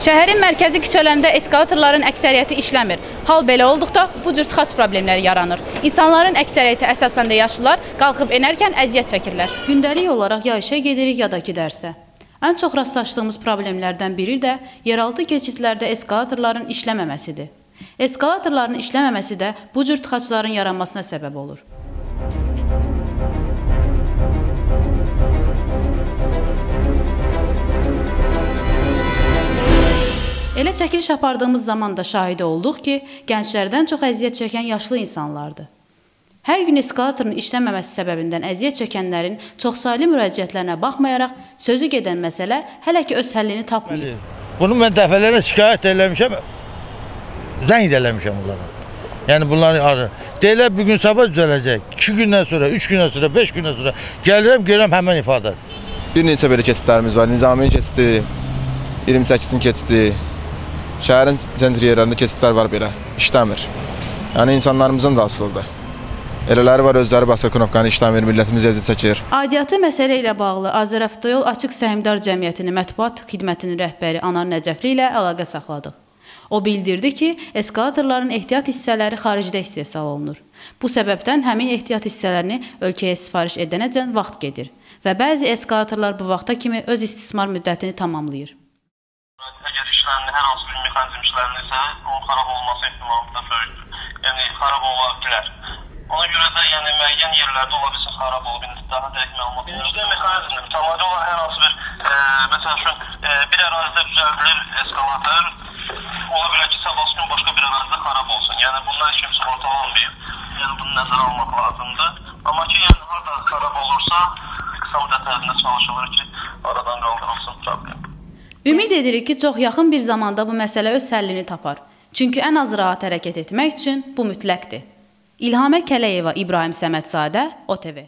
Şəhərin mərkəzi küçələrində eskalatorların əksəriyyəti işləmir. Hal belə olduqda bu cür tıxac problemləri yaranır. İnsanların əksəriyyəti əsasən də yaşlılar qalxıb enərkən əziyyət çəkirlər. Gündəlik olaraq ya işə gedirik, ya da ki dərsə. Ən çox rastlaşdığımız problemlərdən biri də yeraltı keçidlərdə eskalatorların işləməməsidir. Eskalatorların işləməməsi də bu cür tıxacların yaranmasına səbəb olur. Elə çəkiliş apardığımız zaman da şahidi olduq ki, gənclərdən çox əziyyət çəkən yaşlı insanlardır. Hər gün eskalatorun işləməməsi səbəbindən əziyyət çəkənlərin çoxsaylı müraciətlərinə baxmayaraq, sözü gedən məsələ hələ ki öz həllini tapmayıb. Bunu mən dəfələrlə şikayət eləmişəm, zəng eləmişəm onlara. Yəni bunları arı. Deyirlər bir gün sabah düzələcək. 2 gündən sonra, 3 gündən sonra, 5 gündən sonra gəlirəm, görürəm həmin ifadə. Bir neçə belə keçidlərimiz var. Nizami keçidi, 28-in keçidi, şəhərin sentr yerlərində keçidlər var belə, işləmir. Yəni insanlarımızın da asılıdır. Elələri var özləri basır knovkanı işləmir, millətimiz əziyyət çəkir. Aidiyyatı məsələ ilə bağlı Azəravtoyol Açıq Səhmdar Cəmiyyətinin mətbuat xidmətinin rəhbəri Anar Nəcəfli ilə əlaqə saxladıq. O bildirdi ki, eskalatorların ehtiyat hissələri xaricdə istehsal olunur. Bu səbəbdən həmin ehtiyat hissələrini ölkəyə sifariş edənəcən vaxt gedir və bəzi eskalatorlar bu vaxta kimi öz istismar müddətini tamamlayır. Əgər işlərini hər hansı bir mexanizm işlərinirsə, onun xarab olması ehtimalı da böyükdür. Yəni xarab ola bilər. Ona görə də yəni müəyyən yerlərdə ola bilsin xarab olub. İndi daha dəqiq məlumat. İşdə mexanizmdir. Mütəmadi olan hər hansı bir e, məsəl üçün e, bir ərazidə düzəldilir eskalator, ola bilər ki, sabahsı gün başqa bir ərazidə xarab olsun. Yəni bunlar heç kim sığortalanmayıb. Yəni bunu nəzərə almaq lazımdır. Amma ki, yəni harda xarab olursa, qısa müddət ərzində çalışılır ki, aradan qaldırılsın. Ümid edirik ki, çox yaxın bir zamanda bu məsələ öz həllini tapar. Çünki ən az rahat hərəkət etmək üçün bu mütləqdir. İlhamə Kələyeva, İbrahim Səmədzadə, OTV.